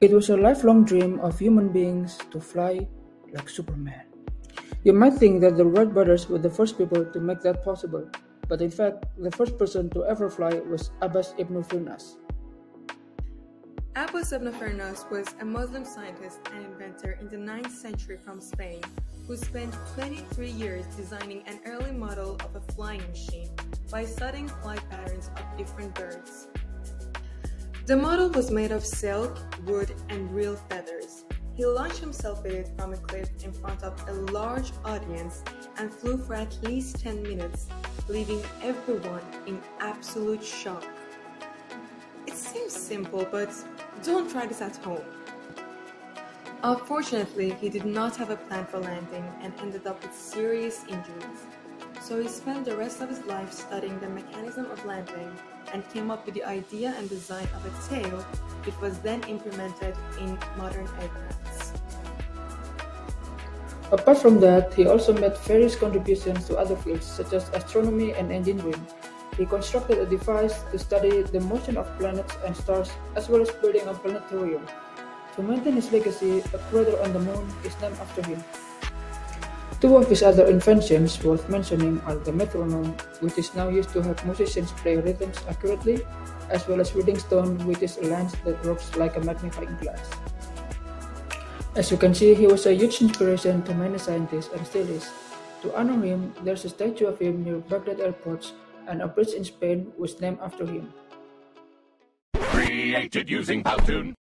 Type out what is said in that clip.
It was a lifelong dream of human beings to fly like Superman. You might think that the Wright brothers were the first people to make that possible, but in fact, the first person to ever fly was Abbas ibn Firnas. Abbas ibn Firnas was a Muslim scientist and inventor in the 9th century from Spain who spent 23 years designing an early model of a flying machine by studying flight patterns of different birds. The model was made of silk, wood, and real feathers. He launched himself with it from a cliff in front of a large audience and flew for at least 10 minutes, leaving everyone in absolute shock. It seems simple, but don't try this at home. Unfortunately, he did not have a plan for landing and ended up with serious injuries. So he spent the rest of his life studying the mechanism of landing and came up with the idea and design of a tail which was then implemented in modern aircrafts. Apart from that, he also made various contributions to other fields such as astronomy and engineering. He constructed a device to study the motion of planets and stars as well as building a planetarium. To maintain his legacy, a crater on the moon is named after him. Two of his other inventions worth mentioning are the metronome, which is now used to help musicians play rhythms accurately, as well as reading stone, which is a lens that works like a magnifying glass. As you can see, he was a huge inspiration to many scientists and still is. To honor him, there's a statue of him near Baghdad airport, and a bridge in Spain was named after him. Created using Powtoon.